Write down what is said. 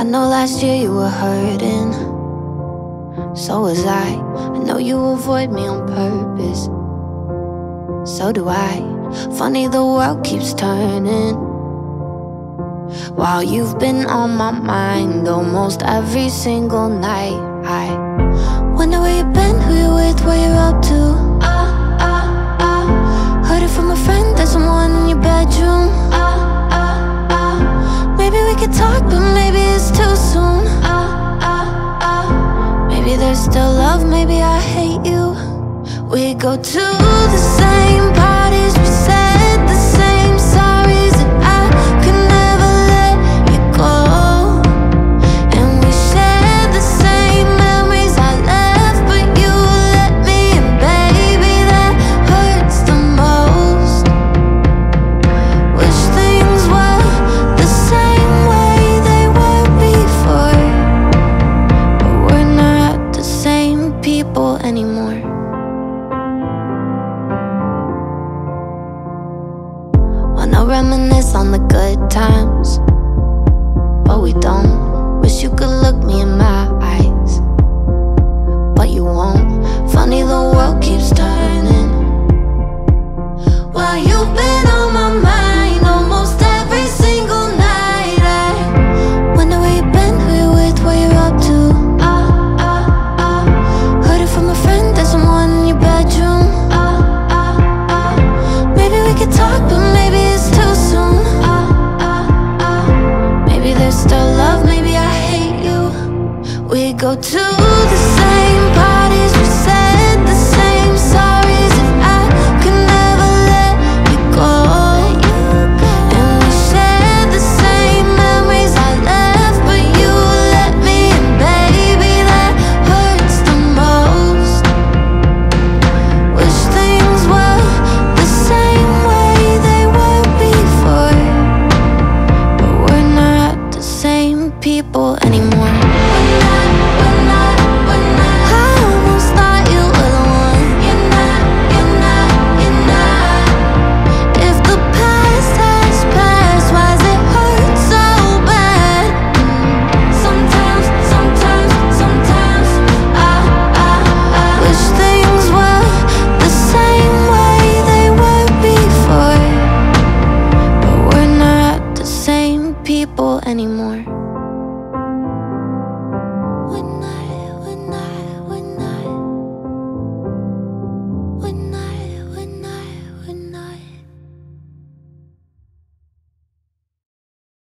I know last year you were hurting, so was I. I know you avoid me on purpose, so do I. Funny, the world keeps turning. While you've been on my mind almost every single night, I. We go to the same party. reminisce on the good times, but we don't. Wish you could look me in my eyes, but you won't. Funny, the world keeps turning. While you've been go to the same party